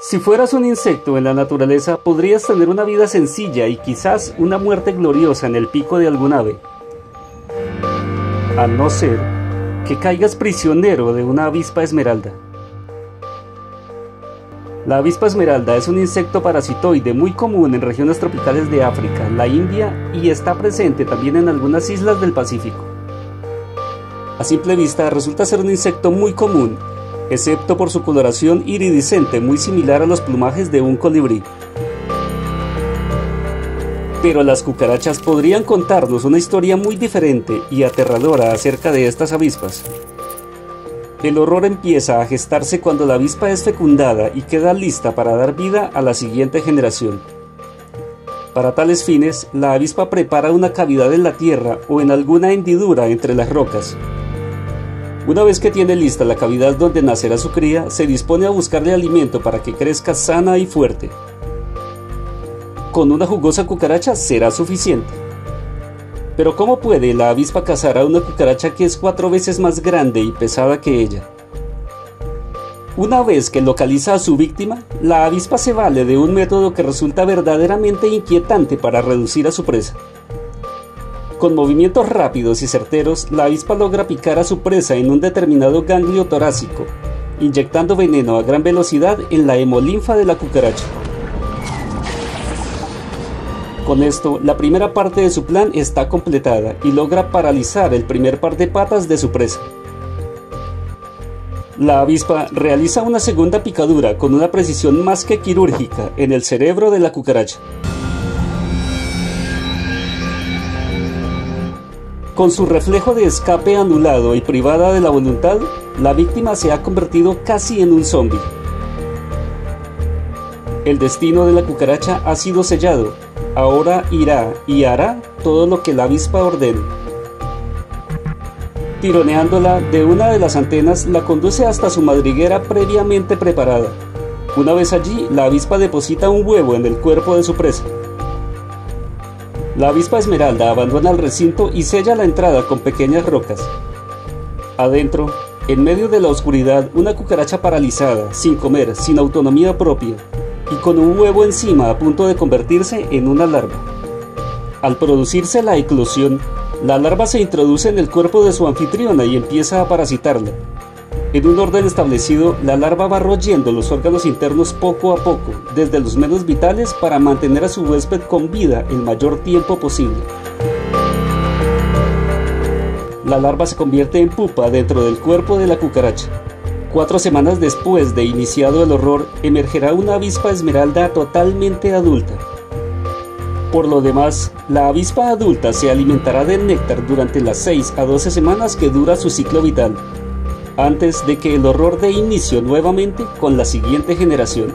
Si fueras un insecto en la naturaleza, podrías tener una vida sencilla y quizás una muerte gloriosa en el pico de algún ave. A no ser que caigas prisionero de una avispa esmeralda. La avispa esmeralda es un insecto parasitoide muy común en regiones tropicales de África, la India y está presente también en algunas islas del Pacífico. A simple vista resulta ser un insecto muy común excepto por su coloración iridiscente muy similar a los plumajes de un colibrí. Pero las cucarachas podrían contarnos una historia muy diferente y aterradora acerca de estas avispas. El horror empieza a gestarse cuando la avispa es fecundada y queda lista para dar vida a la siguiente generación. Para tales fines, la avispa prepara una cavidad en la tierra o en alguna hendidura entre las rocas, una vez que tiene lista la cavidad donde nacerá su cría, se dispone a buscarle alimento para que crezca sana y fuerte. Con una jugosa cucaracha será suficiente. Pero ¿cómo puede la avispa cazar a una cucaracha que es cuatro veces más grande y pesada que ella? Una vez que localiza a su víctima, la avispa se vale de un método que resulta verdaderamente inquietante para reducir a su presa. Con movimientos rápidos y certeros, la avispa logra picar a su presa en un determinado ganglio torácico, inyectando veneno a gran velocidad en la hemolinfa de la cucaracha. Con esto, la primera parte de su plan está completada y logra paralizar el primer par de patas de su presa. La avispa realiza una segunda picadura con una precisión más que quirúrgica en el cerebro de la cucaracha. Con su reflejo de escape anulado y privada de la voluntad, la víctima se ha convertido casi en un zombie. El destino de la cucaracha ha sido sellado. Ahora irá y hará todo lo que la avispa ordene. Tironeándola de una de las antenas, la conduce hasta su madriguera previamente preparada. Una vez allí, la avispa deposita un huevo en el cuerpo de su presa. La avispa esmeralda abandona el recinto y sella la entrada con pequeñas rocas. Adentro, en medio de la oscuridad, una cucaracha paralizada, sin comer, sin autonomía propia, y con un huevo encima a punto de convertirse en una larva. Al producirse la eclosión, la larva se introduce en el cuerpo de su anfitriona y empieza a parasitarla. En un orden establecido, la larva va royendo los órganos internos poco a poco, desde los menos vitales para mantener a su huésped con vida el mayor tiempo posible. La larva se convierte en pupa dentro del cuerpo de la cucaracha. Cuatro semanas después de iniciado el horror, emergerá una avispa esmeralda totalmente adulta. Por lo demás, la avispa adulta se alimentará de néctar durante las 6 a 12 semanas que dura su ciclo vital, antes de que el horror dé inicio nuevamente con la siguiente generación.